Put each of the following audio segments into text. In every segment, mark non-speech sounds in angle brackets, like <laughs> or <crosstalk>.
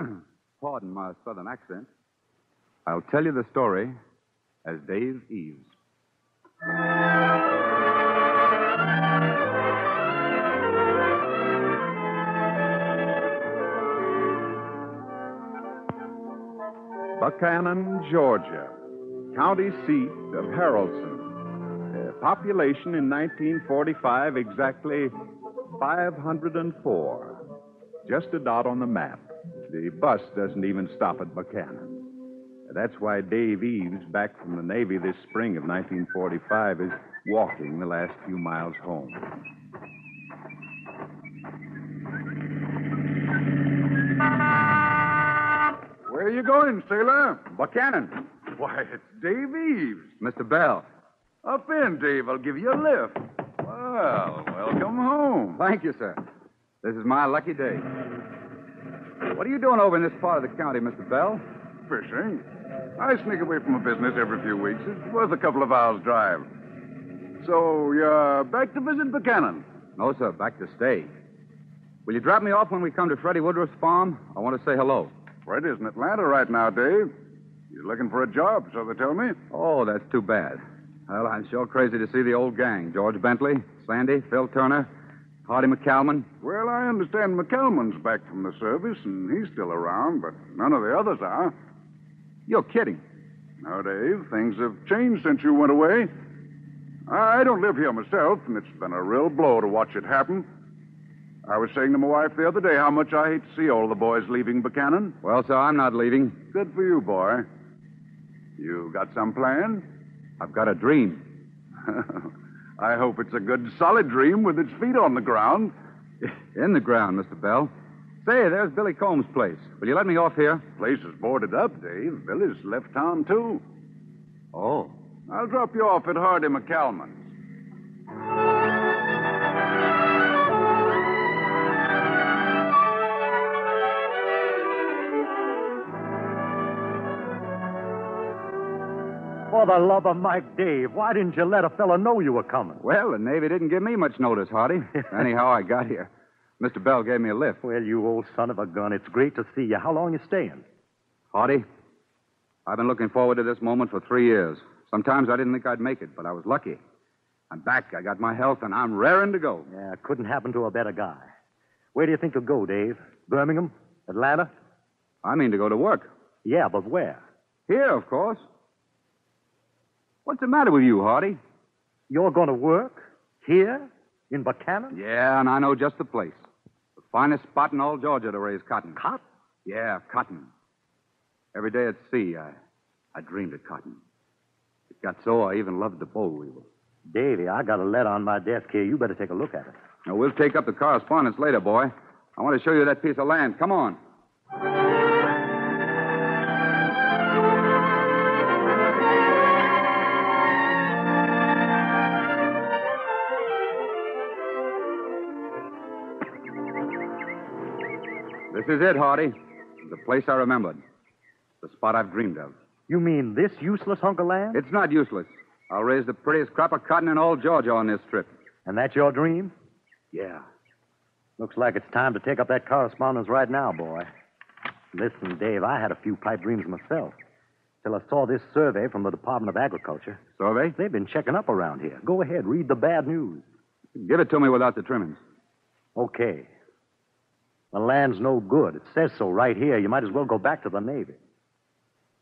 <clears throat> Pardon my southern accent. I'll tell you the story as Dave Eves. Buchanan, Georgia, county seat of Haralson. Uh, population in 1945 exactly 504. Just a dot on the map. The bus doesn't even stop at Buchanan. That's why Dave Eves, back from the Navy this spring of 1945, is walking the last few miles home. Where are you going, sailor? Buchanan. Why, it's Dave Eves. Mr. Bell. Up in, Dave. I'll give you a lift. Well, welcome home. Thank you, sir. This is my lucky day. What are you doing over in this part of the county, Mr. Bell? Fishing. I sneak away from the business every few weeks. It's worth a couple of hours' drive. So, you're uh, back to visit Buchanan? No, sir. Back to stay. Will you drop me off when we come to Freddie Woodruff's farm? I want to say hello. Fred is in Atlanta right now, Dave. He's looking for a job, so they tell me. Oh, that's too bad. Well, I'm sure crazy to see the old gang. George Bentley, Sandy, Phil Turner, Hardy McCalman. Well, I understand McCalman's back from the service, and he's still around, but none of the others are. You're kidding. No, Dave, things have changed since you went away. I don't live here myself, and it's been a real blow to watch it happen. I was saying to my wife the other day how much I hate to see all the boys leaving Buchanan. Well, sir, I'm not leaving. Good for you, boy. You got some plan? I've got a dream. <laughs> I hope it's a good, solid dream with its feet on the ground. <laughs> In the ground, Mr. Bell. Say, there's Billy Combs' place. Will you let me off here? Place is boarded up, Dave. Billy's left town, too. Oh. I'll drop you off at Hardy McCalman's. For the love of Mike Dave, why didn't you let a fellow know you were coming? Well, the Navy didn't give me much notice, Hardy. <laughs> Anyhow, I got here. Mr. Bell gave me a lift. Well, you old son of a gun, it's great to see you. How long you staying? Hardy, I've been looking forward to this moment for three years. Sometimes I didn't think I'd make it, but I was lucky. I'm back. I got my health, and I'm raring to go. Yeah, couldn't happen to a better guy. Where do you think you'll go, Dave? Birmingham? Atlanta? I mean to go to work. Yeah, but where? Here, of course. What's the matter with you, Hardy? You're going to work? Here? In Buchanan? Yeah, and I know just the place. The finest spot in all Georgia to raise cotton. Cotton? Yeah, cotton. Every day at sea, I, I dreamed of cotton. It got so I even loved the boll weevil. Davy, I got a letter on my desk here. You better take a look at it. Now, we'll take up the correspondence later, boy. I want to show you that piece of land. Come on. Is it, Hardy. The place I remembered. The spot I've dreamed of. You mean this useless hunk of land? It's not useless. I'll raise the prettiest crop of cotton in all Georgia on this trip. And that's your dream? Yeah. Looks like it's time to take up that correspondence right now, boy. Listen, Dave, I had a few pipe dreams myself. Till I saw this survey from the Department of Agriculture. Survey? They've been checking up around here. Go ahead, read the bad news. Give it to me without the trimmings. Okay. The land's no good. It says so right here. You might as well go back to the Navy.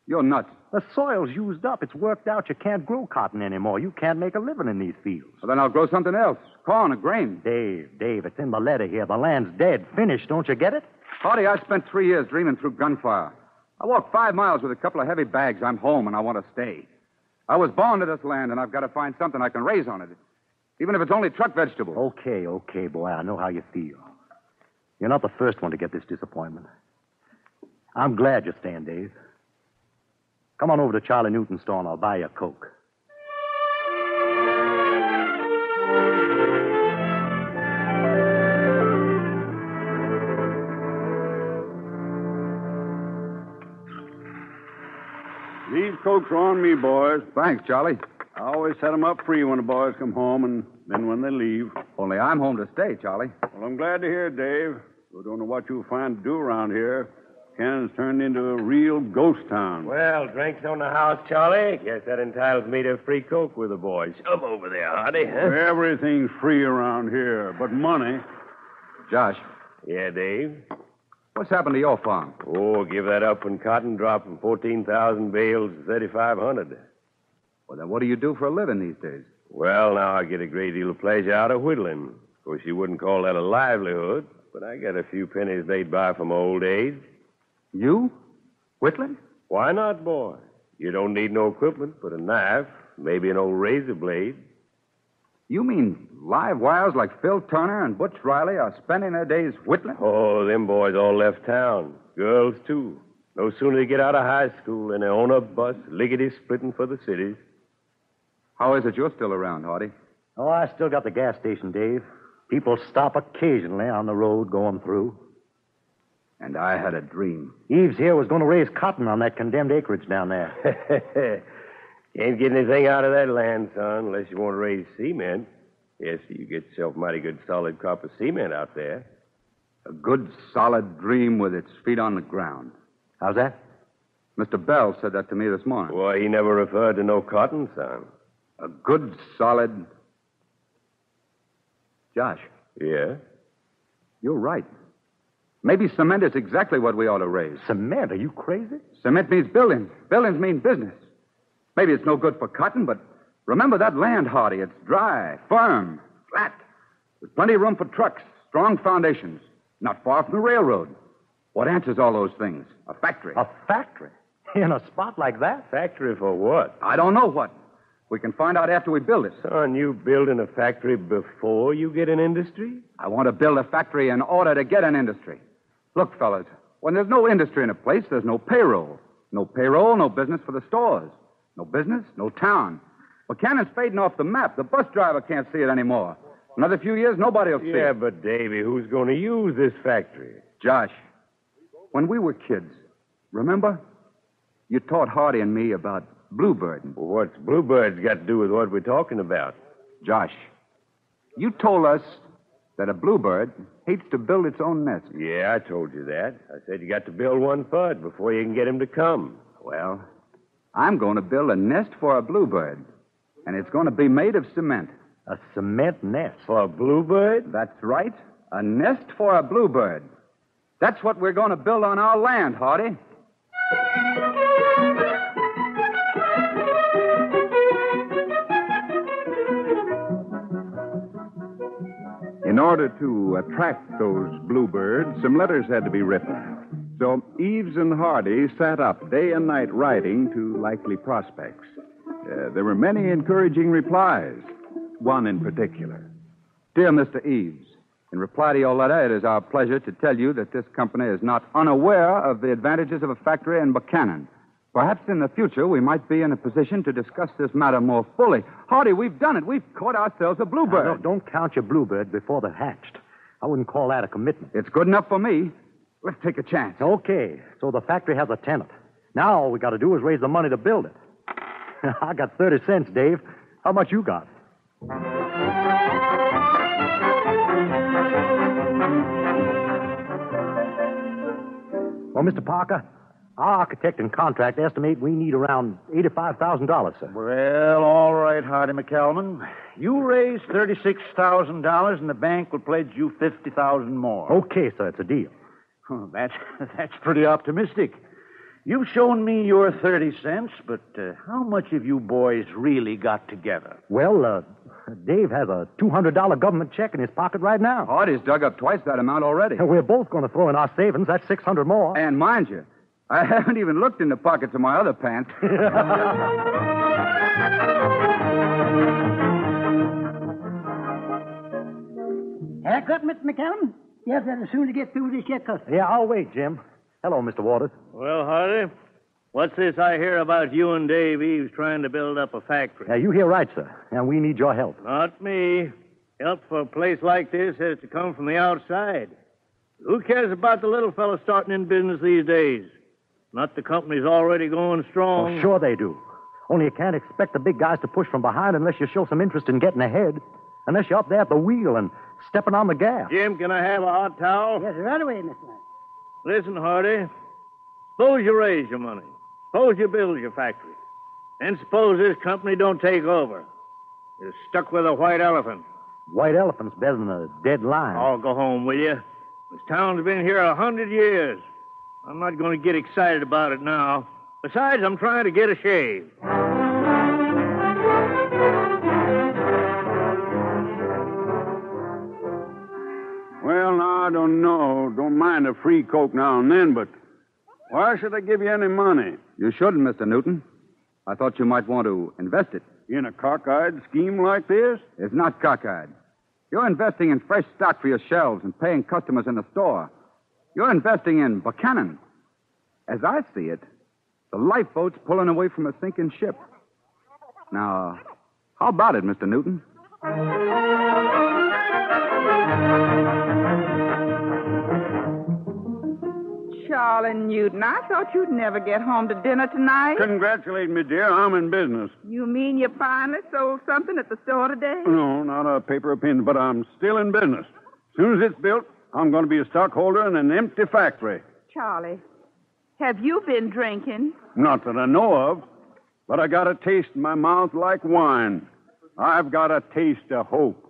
You're nuts. The soil's used up. It's worked out. You can't grow cotton anymore. You can't make a living in these fields. Well, then I'll grow something else. Corn or grain. Dave, Dave, it's in the letter here. The land's dead. Finished. Don't you get it? Hardy, I spent three years dreaming through gunfire. I walked five miles with a couple of heavy bags. I'm home and I want to stay. I was born to this land and I've got to find something I can raise on it. Even if it's only truck vegetables. Okay, okay, boy. I know how you feel. You're not the first one to get this disappointment. I'm glad you're staying, Dave. Come on over to Charlie Newton's store and I'll buy you a Coke. These cokes are on me, boys. Thanks, Charlie. I always set 'em up free when the boys come home and then when they leave. Only I'm home to stay, Charlie. Well, I'm glad to hear it, Dave. We don't know what you'll find to do around here. Buchanan's turned into a real ghost town. Well, drinks on the house, Charlie. Guess that entitles me to a free coke with the boys. Come over there, Hardy. Huh? Everything's free around here, but money. Josh, Yeah, Dave. what's happened to your farm? Oh, give that up when cotton dropped from 14,000 bales to 3,500. Well, then what do you do for a living these days? Well, now I get a great deal of pleasure out of whittling. Of course, you wouldn't call that a livelihood, but I get a few pennies laid by from old age. You? Whittling? Why not, boy? You don't need no equipment but a knife, maybe an old razor blade. You mean live wires like Phil Turner and Butch Riley are spending their days whittling? Oh, them boys all left town. Girls, too. No sooner they get out of high school than they own a bus, lickety splitting for the cities. How is it you're still around, Hardy? Oh, I still got the gas station, Dave. People stop occasionally on the road going through. And I had a dream. Eves here was going to raise cotton on that condemned acreage down there. <laughs> Can't get anything out of that land, son, unless you want to raise cement. Yes, you get yourself a mighty good solid crop of cement out there. A good, solid dream with its feet on the ground. How's that? Mr. Bell said that to me this morning. Why, he never referred to no cotton, son. A good, solid. Josh, Yeah? you're right. Maybe cement is exactly what we ought to raise. Cement? Are you crazy? Cement means buildings. Buildings mean business. Maybe it's no good for cotton, but remember that land, Hardy. It's dry, firm, flat. There's plenty of room for trucks, strong foundations, not far from the railroad. What answers all those things? A factory. A factory? In a spot like that? Factory for what? I don't know what. We can find out after we build it. Son, you building a factory before you get an industry? I want to build a factory in order to get an industry. Look, fellas, when there's no industry in a place, there's no payroll. No payroll, no business for the stores. No business, no town. Buchanan's fading off the map. The bus driver can't see it anymore. Another few years, nobody will see Yeah, it. but Davy, who's going to use this factory? Josh, when we were kids, remember? You taught Hardy and me about bluebirding. Well, what's bluebirds got to do with what we're talking about? Josh, you told us that a bluebird hates to build its own nest. Yeah, I told you that. I said you got to build one first before you can get him to come. Well, I'm going to build a nest for a bluebird, and it's going to be made of cement. A cement nest. For a bluebird? That's right, a nest for a bluebird. That's what we're going to build on our land, Hardy. Order to attract those bluebirds, some letters had to be written. So Eves and Hardy sat up day and night writing to likely prospects. Uh, there were many encouraging replies, one in particular. Dear Mr. Eves, in reply to your letter, it is our pleasure to tell you that this company is not unaware of the advantages of a factory in Buchanan. Perhaps in the future we might be in a position to discuss this matter more fully. Hardy, we've done it. We've caught ourselves a Now, bluebird. don't, don't count your bluebird before they're hatched. I wouldn't call that a commitment. It's good enough for me. Let's take a chance. Okay, so the factory has a tenant. Now all we got to do is raise the money to build it. <laughs> I got 30 cents, Dave. How much you got? Well, Mr. Parker, our architect and contract estimate we need around $85,000, sir. Well, all right, Hardy McCalman. You raise $36,000 and the bank will pledge you 50000 more. Okay, sir, it's a deal. Oh, that's, <laughs> that's pretty optimistic. You've shown me your 30 cents, but uh, how much have you boys really got together? Well, uh, Dave has a $200 government check in his pocket right now. Hardy's dug up twice that amount already. We're both going to throw in our savings. That's 600 more. And mind you, I haven't even looked in the pockets of my other pants. <laughs> Haircut, Mr. McCallum? Yes, sir, as soon as I get through this here customer. Yeah, I'll wait, Jim. Hello, Mr. Waters. Well, Hardy, what's this I hear about you and Dave Eves trying to build up a factory? Yeah, you hear right, sir. And we need your help. Not me. Help for a place like this has to come from the outside. Who cares about the little fellow starting in business these days? Not the company's already going strong. Oh, sure they do. Only you can't expect the big guys to push from behind unless you show some interest in getting ahead. Unless you're up there at the wheel and stepping on the gas. Jim, can I have a hot towel? Yes, sir, right away, Mr. Knight. Listen, Hardy. Suppose you raise your money. Suppose you build your factory. And suppose this company don't take over. You're stuck with a white elephant. White elephant's better than a dead lion. Oh, go home, will you? This town's been here a hundred years. I'm not going to get excited about it now. Besides, I'm trying to get a shave. Well, now, I don't know. Don't mind a free Coke now and then, but why should I give you any money? You shouldn't, Mr. Newton. I thought you might want to invest it. In a cockeyed scheme like this? It's not cockeyed. You're investing in fresh stock for your shelves and paying customers in the store. You're investing in Buchanan. As I see it, the lifeboat's pulling away from a sinking ship. Now, how about it, Mr. Newton? Charlie Newton, I thought you'd never get home to dinner tonight. Congratulate me, dear. I'm in business. You mean you finally sold something at the store today? No, not a paper or pin, but I'm still in business. As soon as it's built, I'm going to be a stockholder in an empty factory. Charlie, have you been drinking? Not that I know of, but I got a taste in my mouth like wine. I've got a taste of hope.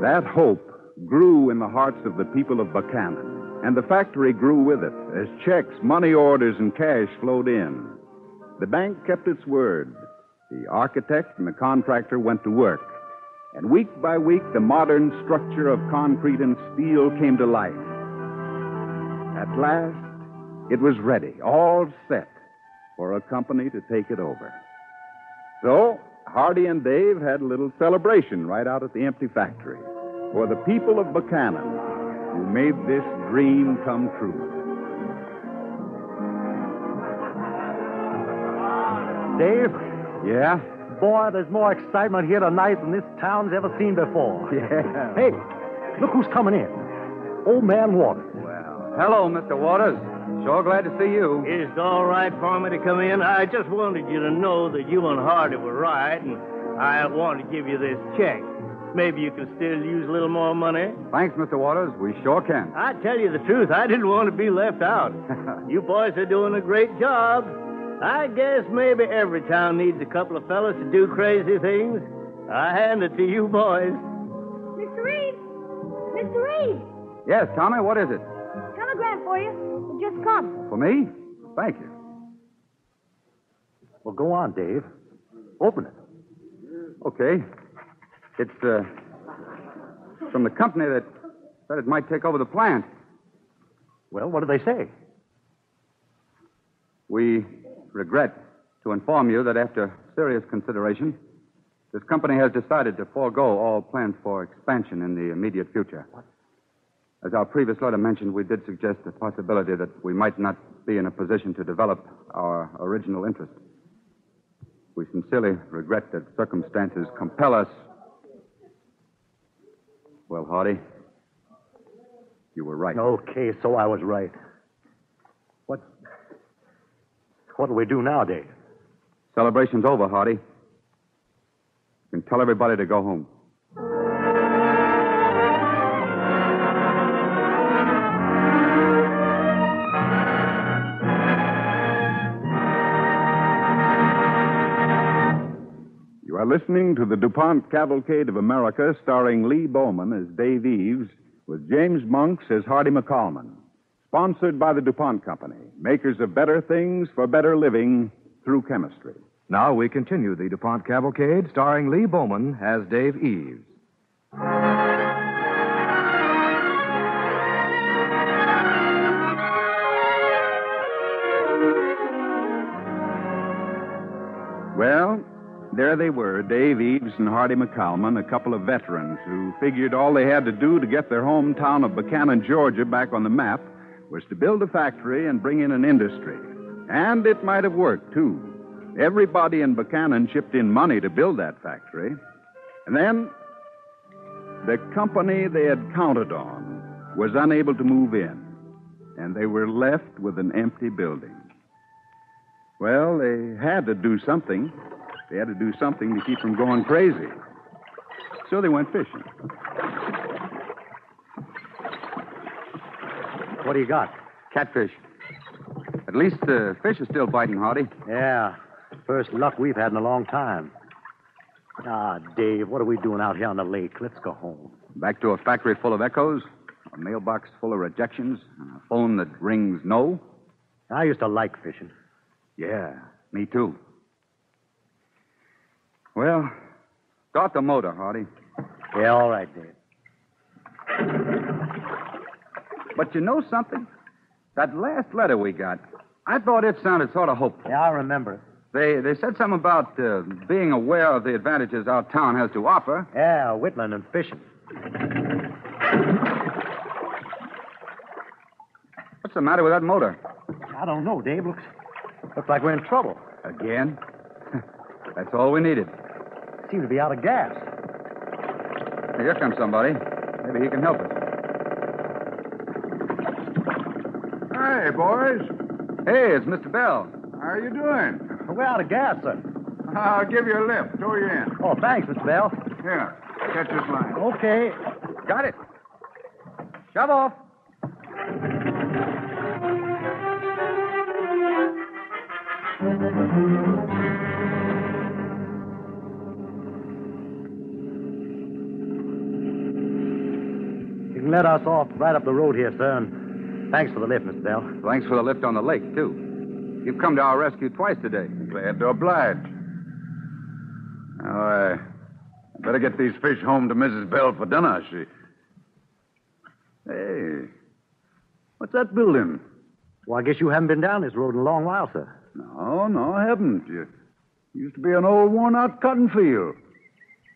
That hope grew in the hearts of the people of Buchanan, and the factory grew with it as checks, money orders, and cash flowed in. The bank kept its word. The architect and the contractor went to work. And week by week, the modern structure of concrete and steel came to life. At last, it was ready, all set for a company to take it over. So, Hardy and Dave had a little celebration right out at the empty factory for the people of Buchanan who made this dream come true. Dave, Yeah? boy, there's more excitement here tonight than this town's ever seen before. <laughs> Yeah. Hey, look who's coming in. Old Man Waters. Well, hello, Mr. Waters. Sure glad to see you. It's all right for me to come in. I just wanted you to know that you and Hardy were right, and I want to give you this check. Maybe you can still use a little more money. Thanks, Mr. Waters. We sure can. I tell you the truth, I didn't want to be left out. <laughs> you boys are doing a great job. I guess maybe every town needs a couple of fellas to do crazy things. I hand it to you boys. Mr. Reed! Mr. Reed! yes, Tommy, what is it? Telegram for you. It just come. For me? Thank you. Well, go on, Dave. Open it. Okay. It's, uh, from the company that said it might take over the plant. Well, what do they say? We regret to inform you that after serious consideration, this company has decided to forego all plans for expansion in the immediate future. As our previous letter mentioned, we did suggest the possibility that we might not be in a position to develop our original interest. We sincerely regret that circumstances compel us. Well, Hardy, you were right. Okay, so I was right. What? What do we do now, Dave? Celebration's over, Hardy. You can tell everybody to go home. You are listening to the DuPont Cavalcade of America, starring Lee Bowman as Dave Eves, with James Monks as Hardy McCalman. Sponsored by the DuPont Company, makers of better things for better living through chemistry. Now we continue the DuPont Cavalcade, starring Lee Bowman as Dave Eves. Well, there they were, Dave Eves and Hardy McCalman, a couple of veterans who figured all they had to do to get their hometown of Buchanan, Georgia, back on the map was to build a factory and bring in an industry. And it might have worked, too. Everybody in Buchanan chipped in money to build that factory. And then the company they had counted on was unable to move in, and they were left with an empty building. Well, they had to do something. They had to do something to keep from going crazy. so they went fishing. What do you got? Catfish. At least the fish are still biting, Hardy. Yeah. First luck we've had in a long time. Ah, Dave, what are we doing out here on the lake? Let's go home. Back to a factory full of echoes, a mailbox full of rejections, and a phone that rings no. I used to like fishing. Yeah, me too. Well, start the motor, Hardy. Yeah, all right, Dave. But you know something? That last letter we got, I thought it sounded sort of hopeful. Yeah, I remember it. They they said something about uh, being aware of the advantages our town has to offer. Yeah, whittling and fishing. What's the matter with that motor? I don't know, Dave. Looks, looks like we're in trouble. Again? <laughs> That's all we needed. Seems to be out of gas. Here comes somebody. Maybe he can help us. Boys. Hey, it's Mr. Bell. How are you doing? We're out of gas, sir. I'll give you a lift. Tow you in. Oh, thanks, Mr. Bell. Here, catch this line. Okay. Got it. Shove off. You can let us off right up the road here, sir. And thanks for the lift, Mr. Bell. Thanks for the lift on the lake, too. You've come to our rescue twice today. Glad to oblige. Now, I better get these fish home to Mrs. Bell for dinner. She. Hey, what's that building? Well, I guess you haven't been down this road in a long while, sir. No, no, I haven't. You used to be an old, worn-out cotton field.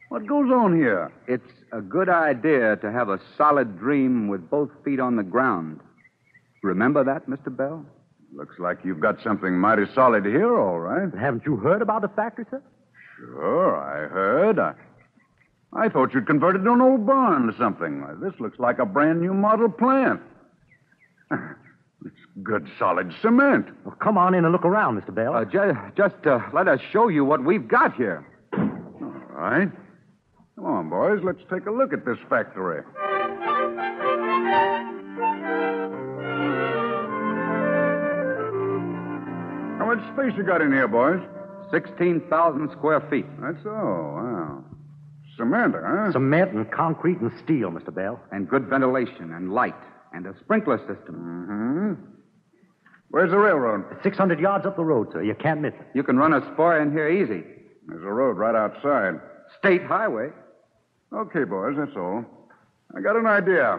What goes on here? It's a good idea to have a solid dream with both feet on the ground. Remember that, Mr. Bell? Looks like you've got something mighty solid here, all right. Haven't you heard about the factory, sir? Sure, I heard. I, I thought you'd converted an old barn to something. This looks like a brand new model plant. <laughs> It's good, solid cement. Well, come on in and look around, Mr. Bell. Uh, ju- just uh, let us show you what we've got here. All right. Come on, boys. Let's take a look at this factory. How much space you got in here, boys? 16,000 square feet. That's so. Wow. Cement, huh? Cement and concrete and steel, Mr. Bell. And good ventilation and light and a sprinkler system. Mm-hmm. Where's the railroad? 600 yards up the road, sir. You can't miss it. You can run a spur in here easy. There's a road right outside. State highway. Okay, boys, that's all. I got an idea.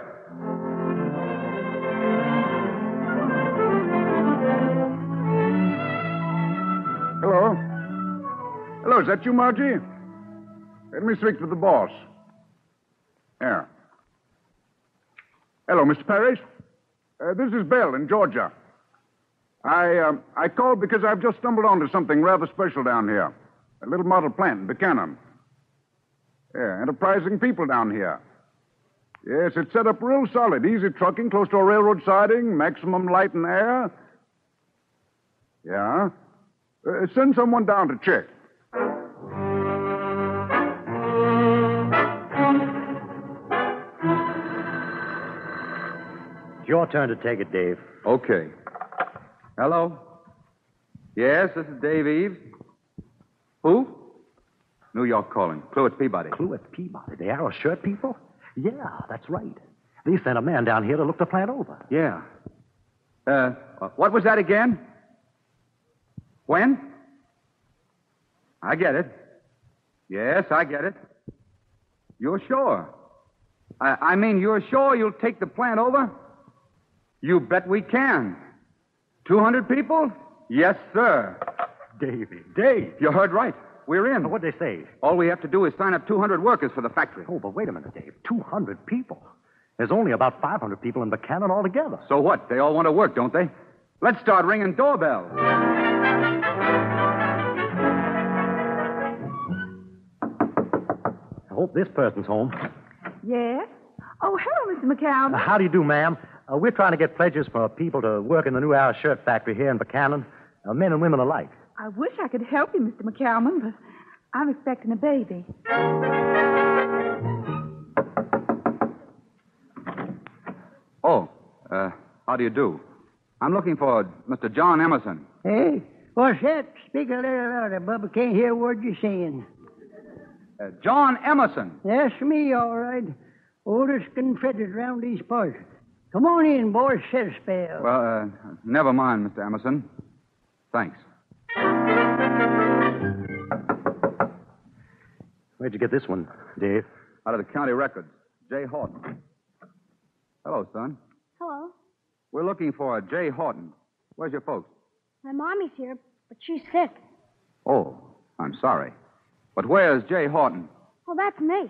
Hello, is that you, Margie? Let me speak to the boss. Yeah. Hello, Mr. Parrish. Uh, this is Bell in Georgia. I, uh, I called because I've just stumbled onto something rather special down here. A little model plant in Buchanan. Yeah, enterprising people down here. Yes, it's set up real solid. Easy trucking, close to a railroad siding, maximum light and air. Yeah? Uh, send someone down to check. It's your turn to take it, Dave. Okay. Hello? Yes, this is Dave Eves. Who? New York calling. Cluett Peabody. Cluett Peabody, the arrow shirt people? Yeah, that's right. They sent a man down here to look the plant over. Yeah. Uh, what was that again? When? I get it. Yes, I get it. You're sure? I, I mean, you're sure you'll take the plant over? You bet we can. 200 people? Yes, sir. Davy, Dave. You heard right. We're in. What'd they say? All we have to do is sign up 200 workers for the factory. Oh, but wait a minute, Dave. 200 people. There's only about 500 people in Buchanan altogether. So what? They all want to work, don't they? Let's start ringing doorbells. I hope this person's home. Yes? Oh, hello, Mr. McCown. Uh, how do you do, ma'am? Uh, we're trying to get pledges for people to work in the new Arrow shirt factory here in Buchanan, uh, men and women alike. I wish I could help you, Mr. McCalman, but I'm expecting a baby. Oh, uh, how do you do? I'm looking for Mr. John Emerson. Hey, what's that? Speak a little louder, Bubba. Can't hear a word you're saying. Uh, John Emerson. That's me, all right. Oldest Confederate round these parts. Come on in, boys. Sit a spell. Well, uh, never mind, Mr. Emerson. Thanks. Where'd you get this one, Dave? Out of the county records. Jay Horton. Hello, son. Hello. We're looking for Jay Horton. Where's your folks? My mommy's here, but she's sick. Oh, I'm sorry. But where's Jay Horton? Well, that's me.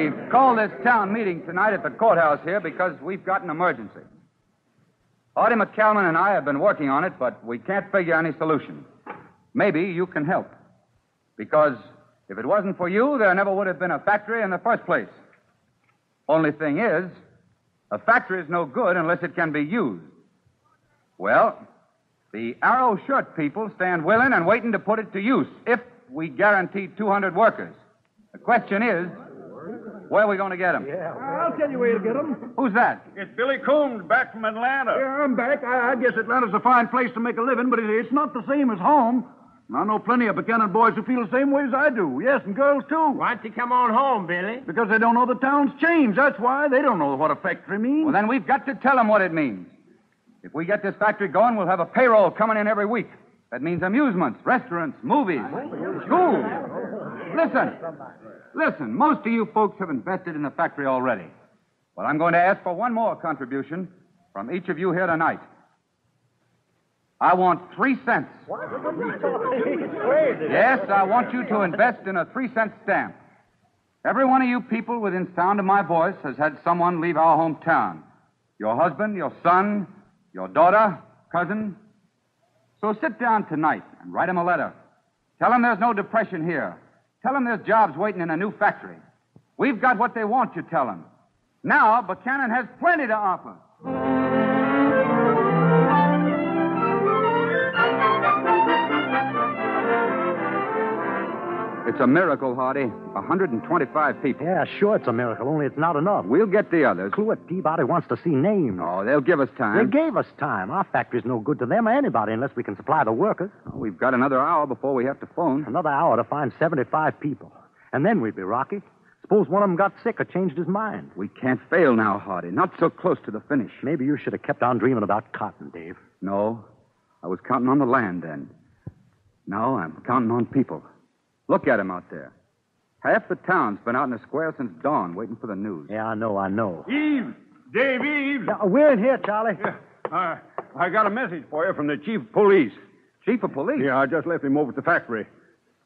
We've called this town meeting tonight at the courthouse here because we've got an emergency. Artie McCalman and I have been working on it, but we can't figure any solution. Maybe you can help. Because if it wasn't for you, there never would have been a factory in the first place. Only thing is, a factory is no good unless it can be used. Well, the Arrow Shirt people stand willing and waiting to put it to use if we guarantee 200 workers. The question is, where are we going to get them? I'll tell you where to get them. Who's that? It's Billy Coombs back from Atlanta. Yeah, I'm back. I, I guess Atlanta's a fine place to make a living, but it, it's not the same as home. I know plenty of Buchanan boys who feel the same way as I do. Yes, and girls too. Why'd you come on home, Billy? Because they don't know the town's changed. That's why. They don't know what a factory means. Well, then we've got to tell them what it means. If we get this factory going, we'll have a payroll coming in every week. That means amusements, restaurants, movies, schools. Listen, listen, most of you folks have invested in the factory already. Well, I'm going to ask for one more contribution from each of you here tonight. I want three cents. Yes, I want you to invest in a three cent stamp. Every one of you people within sound of my voice has had someone leave our hometown. Your husband, your son, your daughter, cousin. So sit down tonight and write him a letter. Tell him there's no depression here. Tell them there's jobs waiting in a new factory. We've got what they want, you tell them. Now, Buchanan has plenty to offer. It's a miracle, Hardy. 125 people. Yeah, sure, it's a miracle, only it's not enough. We'll get the others. Clue Cluett Peabody wants to see names. Oh, they'll give us time. They gave us time. Our factory's no good to them or anybody unless we can supply the workers. Oh, We've got another hour before we have to phone. Another hour to find 75 people. And then we'd be rocky. Suppose one of them got sick or changed his mind. We can't fail now, Hardy. Not so close to the finish. Maybe you should have kept on dreaming about cotton, Dave. No, I was counting on the land then. Now I'm counting on people. Look at him out there. Half the town's been out in the square since dawn, waiting for the news. Yeah, I know, I know. Eve! Dave Eves! Yeah, we're in here, Charlie. Uh, I got a message for you from the chief of police. Chief of police? Yeah, I just left him over at the factory.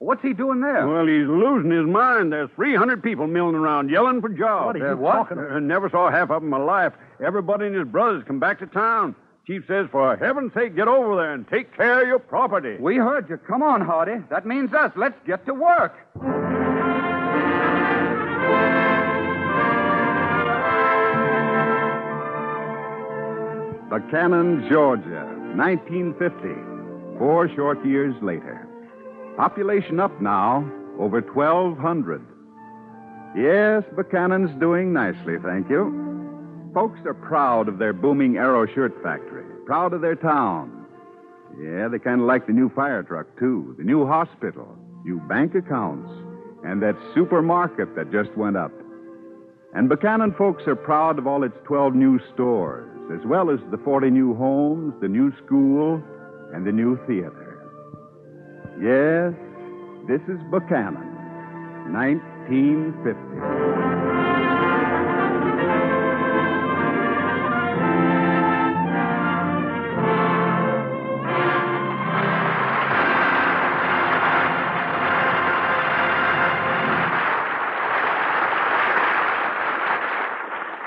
What's he doing there? Well, he's losing his mind. There's 300 people milling around yelling for jobs. What are you Uh, what? talking I never saw half of them in my life. Everybody and his brothers come back to town. Chief says, for heaven's sake, get over there and take care of your property. We heard you. Come on, Hardy. That means us. Let's get to work. Buchanan, Georgia, 1950. Four short years later. Population up now, over 1,200. Yes, Buchanan's doing nicely, thank you. Folks are proud of their booming Arrow Shirt Factory, proud of their town. Yeah, they kind of like the new fire truck, too, the new hospital, new bank accounts, and that supermarket that just went up. And Buchanan folks are proud of all its 12 new stores, as well as the 40 new homes, the new school, and the new theater. Yes, this is Buchanan, 1950.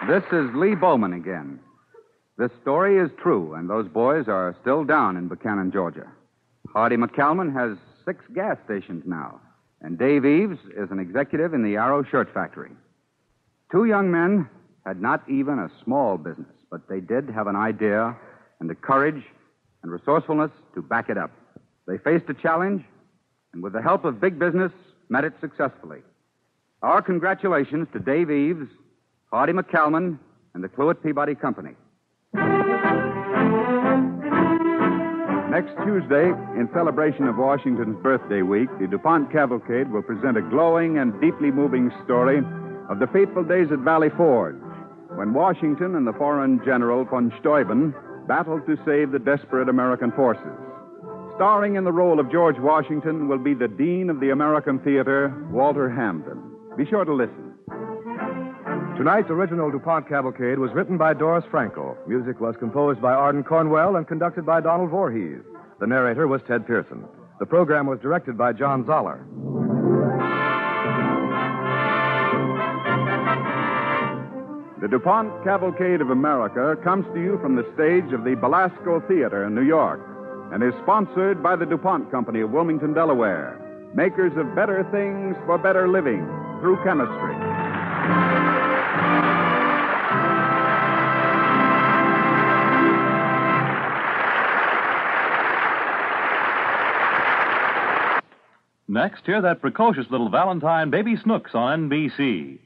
This is Lee Bowman again. This story is true, and those boys are still down in Buchanan, Georgia. Hardy McCalman has six gas stations now, and Dave Eves is an executive in the Arrow Shirt Factory. Two young men had not even a small business, but they did have an idea and the courage and resourcefulness to back it up. They faced a challenge, and with the help of big business, met it successfully. Our congratulations to Dave Eves, Hardy McCalman, and the Cluett Peabody Company. Next Tuesday, in celebration of Washington's birthday week, the DuPont Cavalcade will present a glowing and deeply moving story of the fateful days at Valley Forge, when Washington and the foreign general von Steuben battled to save the desperate American forces. Starring in the role of George Washington will be the Dean of the American Theater, Walter Hampden. Be sure to listen. Tonight's original DuPont Cavalcade was written by Doris Frankel. Music was composed by Ardon Cornwell and conducted by Donald Voorhees. The narrator was Ted Pearson. The program was directed by John Zoller. The DuPont Cavalcade of America comes to you from the stage of the Belasco Theater in New York and is sponsored by the DuPont Company of Wilmington, Delaware, makers of better things for better living through chemistry. Next, hear that precocious little Valentine Baby Snooks on NBC.